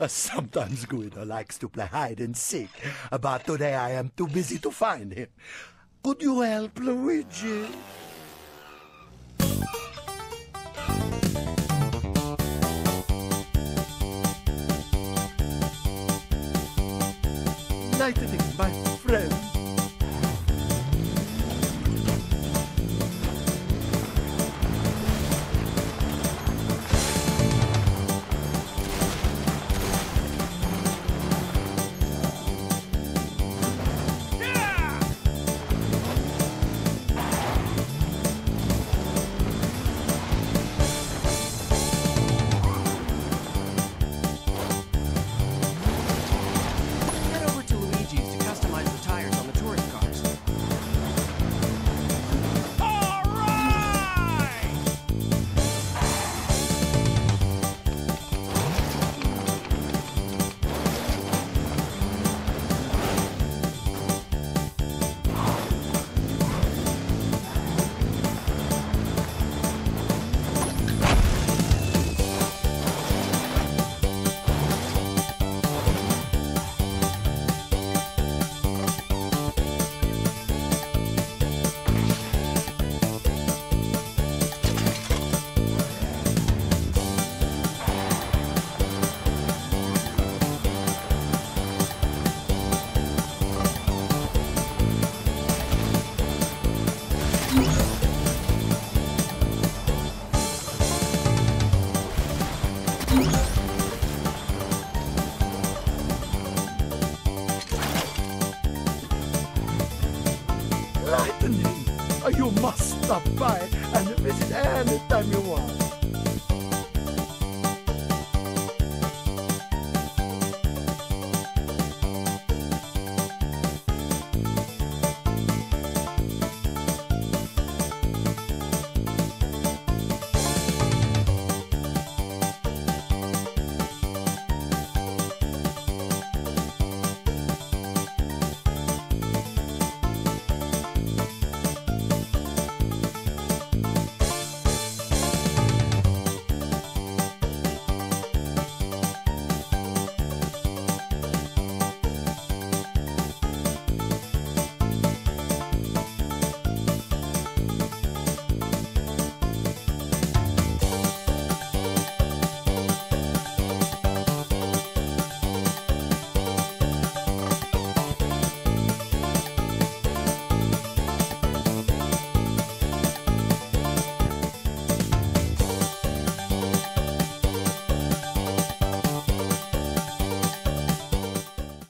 Uh, sometimes Guido likes to play hide and seek, but today I am too busy to find him. Could you help, Luigi? Lightning, my You must stop by and visit anytime you want.